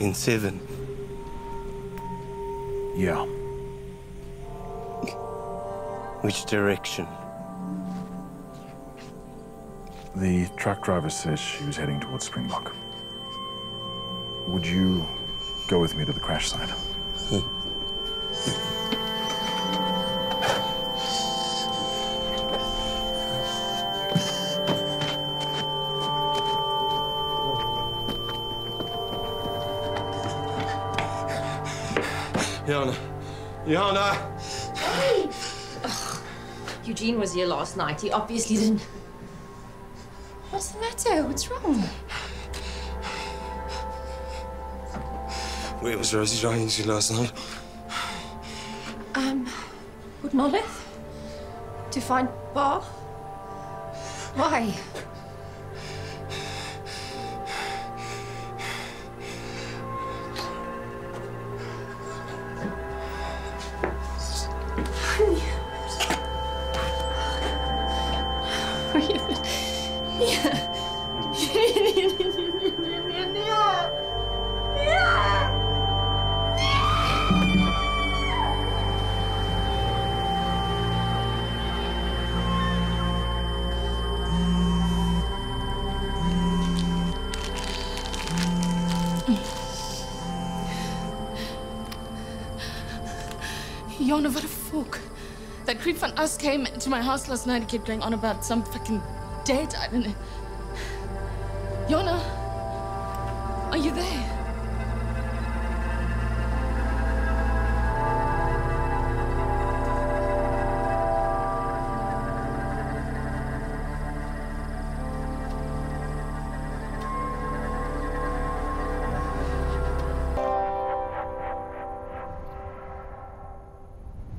In seven. Yeah. Which direction? The truck driver says she was heading towards Springbok. Would you go with me to the crash site? Hmm. Jana. Jana! Eugene was here last night. He obviously didn't. What's the matter? What's wrong? Where was Rosie driving to last night? Um, with Molith? To find Bar? Why? Jona, what a fuck. That creep from us came to my house last night and kept going on about some fucking date. I don't know. Jona, are you there?